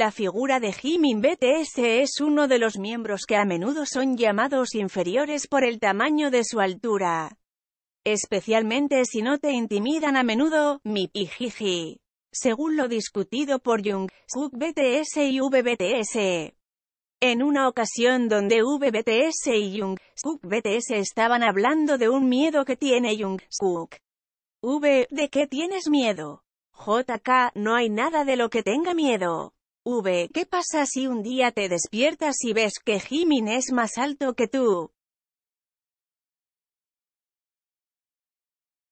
La figura de Jimin BTS es uno de los miembros que a menudo son llamados inferiores por el tamaño de su altura. Especialmente si no te intimidan a menudo, mi y Jiji. Según lo discutido por Jung, Suk BTS y VBTS. En una ocasión donde VBTS y Jung Suk BTS estaban hablando de un miedo que tiene Jung Suk. V, ¿de qué tienes miedo? JK, no hay nada de lo que tenga miedo. V, ¿qué pasa si un día te despiertas y ves que Jimin es más alto que tú?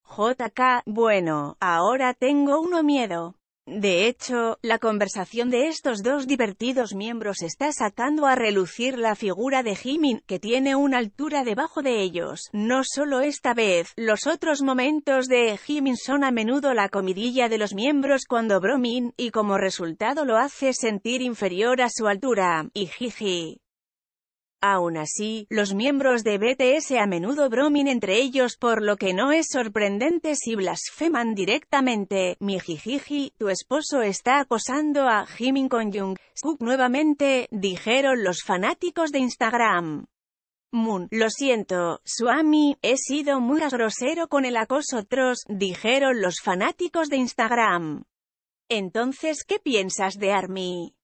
JK, bueno, ahora tengo uno miedo. De hecho, la conversación de estos dos divertidos miembros está sacando a relucir la figura de Jimin, que tiene una altura debajo de ellos. No solo esta vez, los otros momentos de Jimin son a menudo la comidilla de los miembros cuando bromin, y como resultado lo hace sentir inferior a su altura, y jiji. Aún así, los miembros de BTS a menudo bromin entre ellos por lo que no es sorprendente si blasfeman directamente. Mi jijiji, tu esposo está acosando a Jimin con Jung nuevamente, dijeron los fanáticos de Instagram. Moon, lo siento, Suami, he sido muy grosero con el acoso tros, dijeron los fanáticos de Instagram. Entonces, ¿qué piensas de ARMY?